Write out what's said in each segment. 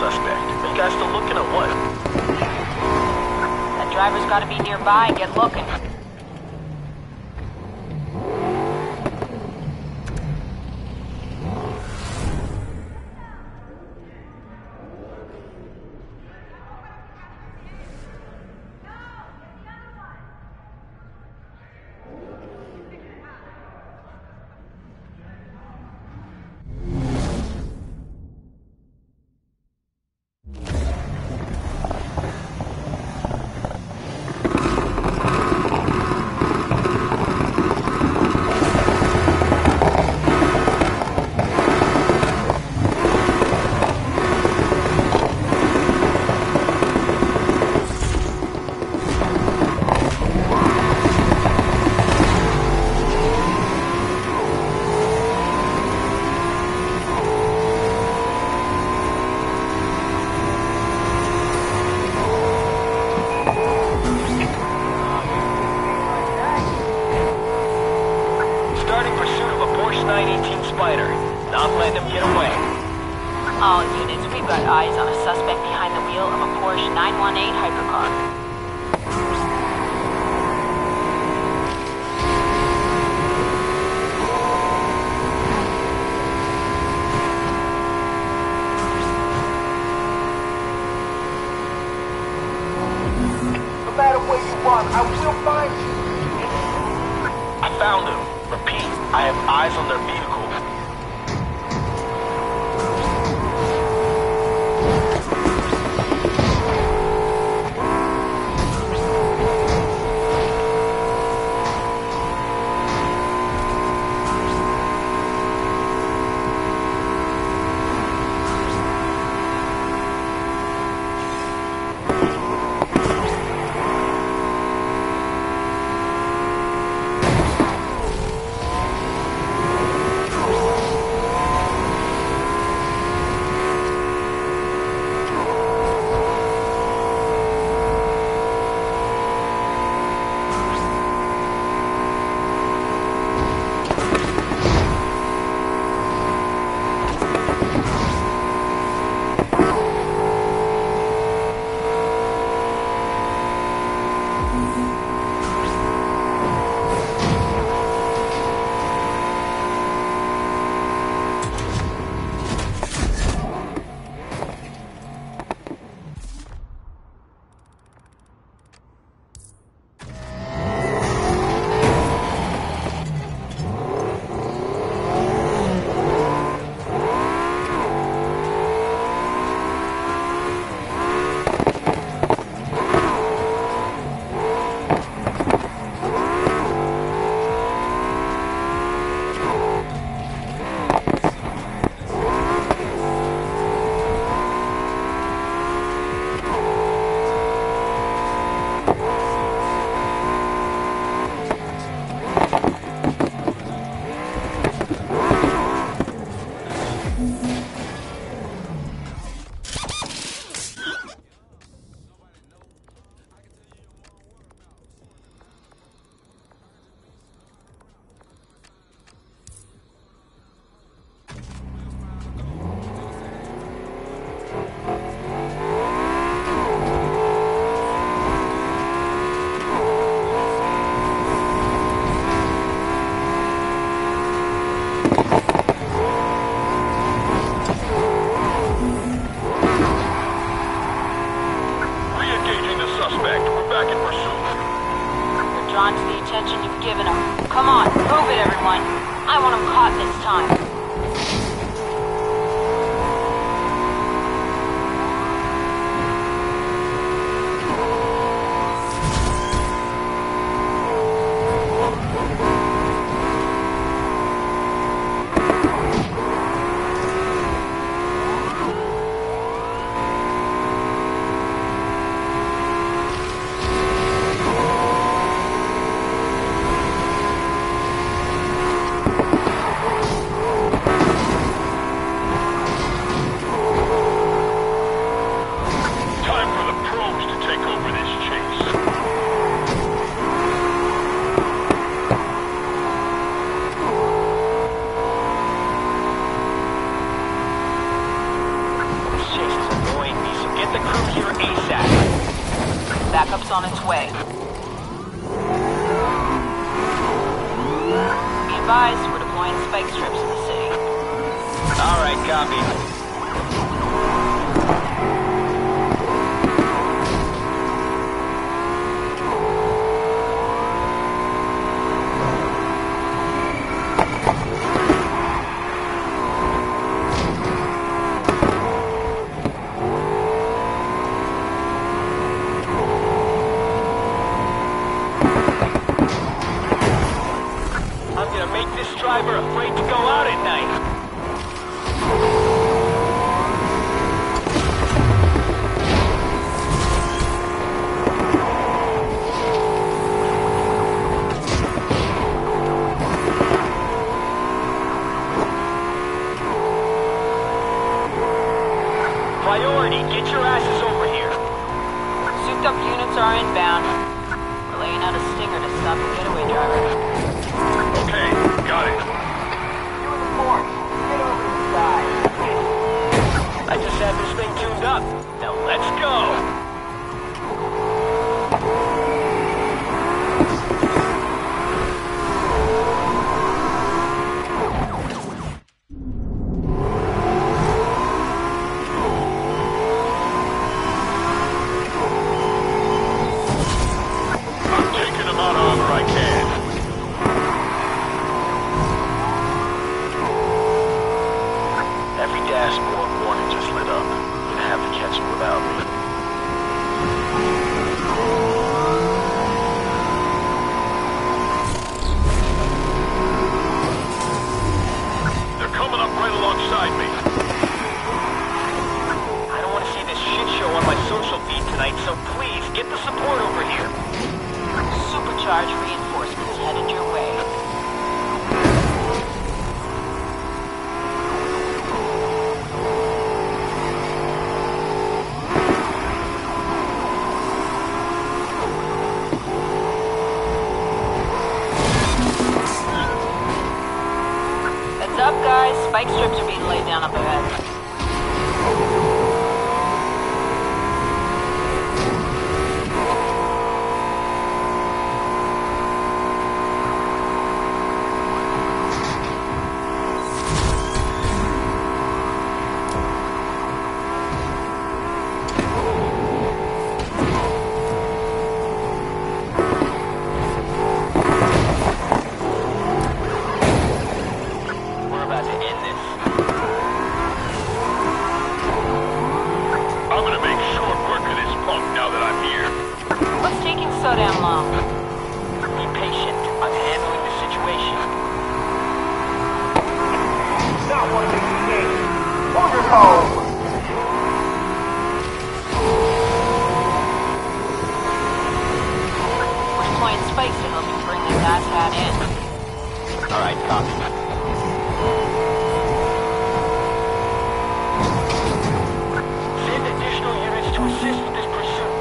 suspect. But you guys still looking at what? That driver's gotta be nearby. Get looking. main hypercar. Units on its way. Be advised, we're deploying spike strips in the city. All right, copy. So long? Be patient. I'm handling the situation. Not one of these games. Hold your phone. We're deploying spikes to help you bring the gas hat in. All right, copy. Send additional units to assist with this pursuit.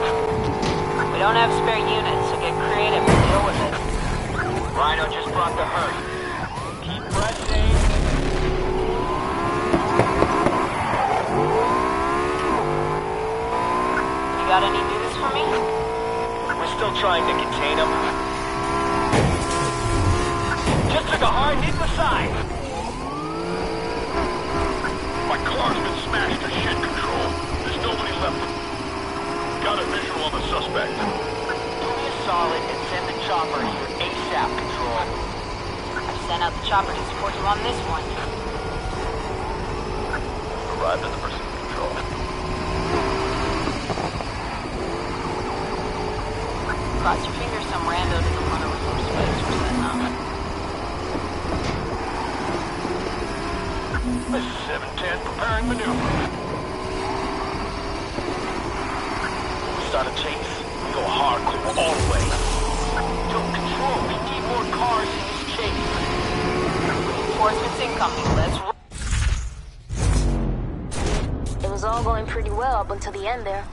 We don't have spare units, Brought the hurt. Keep pressing. You got any news for me? We're still trying to contain them. Just took a hard hit in the side. My car's been smashed to shit control. There's nobody left. Got a visual on the suspect. Do me a solid and send the chopper here ASAP, Control. I've sent out the chopper to support you on this one. Arrived at the pursuit control. Cross your fingers some rando doesn't want to remove spikes we're setting up. Is 710, preparing maneuver. Start a chase, we go hardcore all the way. Yo, Control, we need more cars in this chase. Reinforcements incoming, let's roll. It was all going pretty well up until the end there.